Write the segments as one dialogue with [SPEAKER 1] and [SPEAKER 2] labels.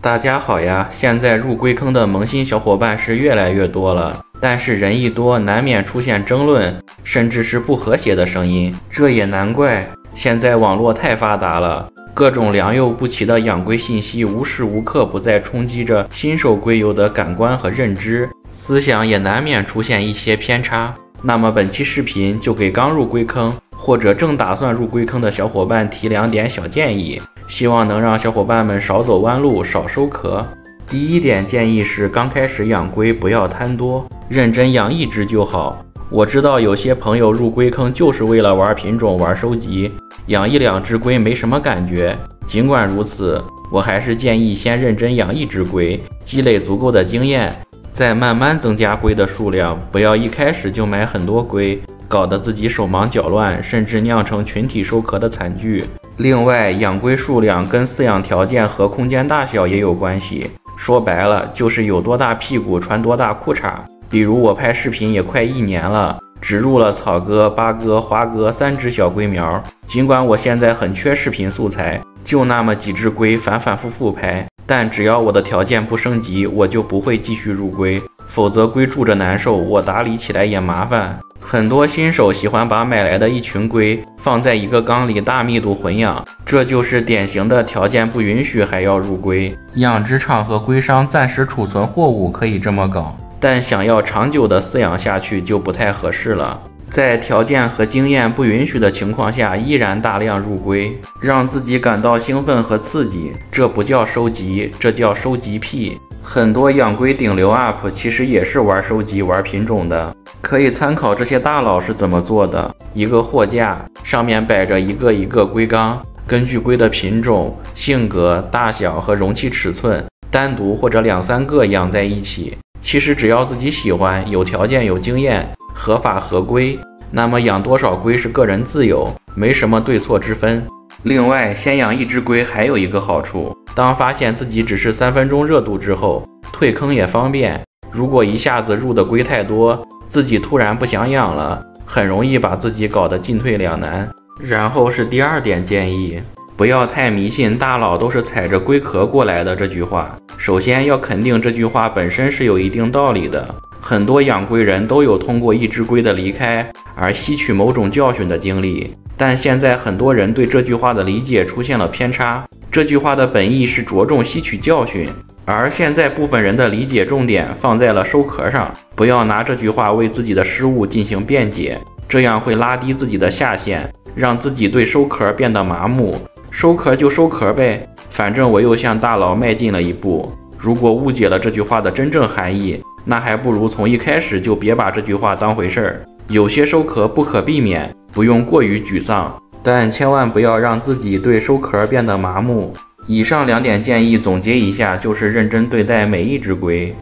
[SPEAKER 1] 大家好呀！现在入龟坑的萌新小伙伴是越来越多了，但是人一多，难免出现争论，甚至是不和谐的声音。这也难怪，现在网络太发达了，各种良莠不齐的养龟信息无时无刻不在冲击着新手龟友的感官和认知，思想也难免出现一些偏差。那么本期视频就给刚入龟坑或者正打算入龟坑的小伙伴提两点小建议。希望能让小伙伴们少走弯路，少收壳。第一点建议是，刚开始养龟不要贪多，认真养一只就好。我知道有些朋友入龟坑就是为了玩品种、玩收集，养一两只龟没什么感觉。尽管如此，我还是建议先认真养一只龟，积累足够的经验，再慢慢增加龟的数量。不要一开始就买很多龟，搞得自己手忙脚乱，甚至酿成群体收壳的惨剧。另外，养龟数量跟饲养条件和空间大小也有关系。说白了，就是有多大屁股穿多大裤衩。比如我拍视频也快一年了，植入了草哥、八哥、花哥三只小龟苗。尽管我现在很缺视频素材，就那么几只龟反反复复拍，但只要我的条件不升级，我就不会继续入龟。否则龟住着难受，我打理起来也麻烦。很多新手喜欢把买来的一群龟放在一个缸里大密度混养，这就是典型的条件不允许还要入龟。养殖场和龟商暂时储存货物可以这么搞，但想要长久的饲养下去就不太合适了。在条件和经验不允许的情况下，依然大量入龟，让自己感到兴奋和刺激，这不叫收集，这叫收集癖。很多养龟顶流 UP 其实也是玩收集、玩品种的。可以参考这些大佬是怎么做的：一个货架上面摆着一个一个龟缸，根据龟的品种、性格、大小和容器尺寸，单独或者两三个养在一起。其实只要自己喜欢、有条件、有经验、合法合规，那么养多少龟是个人自由，没什么对错之分。另外，先养一只龟还有一个好处：当发现自己只是三分钟热度之后，退坑也方便。如果一下子入的龟太多，自己突然不想养了，很容易把自己搞得进退两难。然后是第二点建议，不要太迷信“大佬都是踩着龟壳过来的”这句话。首先要肯定这句话本身是有一定道理的，很多养龟人都有通过一只龟的离开而吸取某种教训的经历。但现在很多人对这句话的理解出现了偏差，这句话的本意是着重吸取教训。而现在部分人的理解重点放在了收壳上，不要拿这句话为自己的失误进行辩解，这样会拉低自己的下限，让自己对收壳变得麻木。收壳就收壳呗，反正我又向大佬迈进了一步。如果误解了这句话的真正含义，那还不如从一开始就别把这句话当回事儿。有些收壳不可避免，不用过于沮丧，但千万不要让自己对收壳变得麻木。以上两点建议总结一下，就是认真对待每一只龟，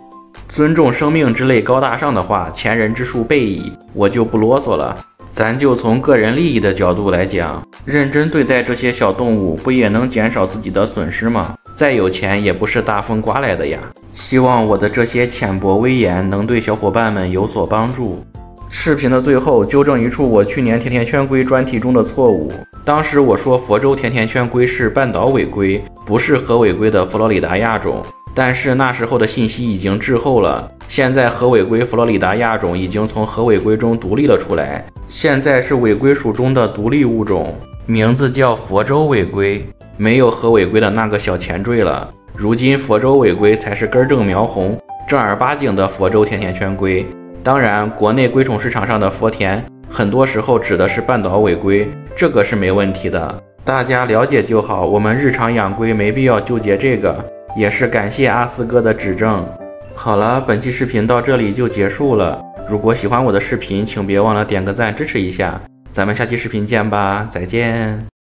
[SPEAKER 1] 尊重生命之类高大上的话，前人之述备矣，我就不啰嗦了。咱就从个人利益的角度来讲，认真对待这些小动物，不也能减少自己的损失吗？再有钱也不是大风刮来的呀。希望我的这些浅薄微言能对小伙伴们有所帮助。视频的最后，纠正一处我去年甜甜圈龟专题中的错误。当时我说佛州甜甜圈龟是半岛尾龟，不是河尾龟的佛罗里达亚种。但是那时候的信息已经滞后了，现在河尾龟佛罗里达亚种已经从河尾龟中独立了出来，现在是尾龟属中的独立物种，名字叫佛州尾龟，没有河尾龟的那个小前缀了。如今佛州尾龟才是根正苗红、正儿八经的佛州甜甜圈龟。当然，国内龟宠市场上的佛田。很多时候指的是半岛尾龟，这个是没问题的，大家了解就好。我们日常养龟没必要纠结这个，也是感谢阿四哥的指正。好了，本期视频到这里就结束了。如果喜欢我的视频，请别忘了点个赞支持一下。咱们下期视频见吧，再见。